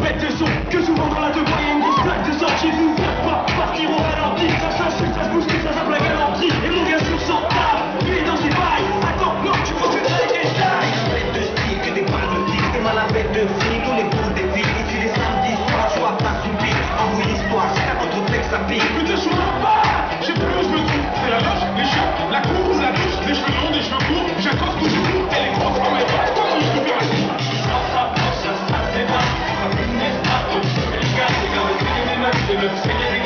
bête de son que souvent dans la deux il une de sortie. Vous faites pas partir au ralenti, ça s'insulte, ça se bouscule, ça s'appelle la galanterie. Et mon gars sur son table, lui dans ses bails. Attends, non, tu penses que c'est des tailles. De style, que des balles de tic, t'es mal à bête de flic, tous les boules des villes. Et tu les samedis soir, tu as pas soupi. Envoie l'histoire, c'est un contre texte, ça pique. Mais te sois pas, je sais plus où je me trouve. C'est la loge, les chiots, la c'est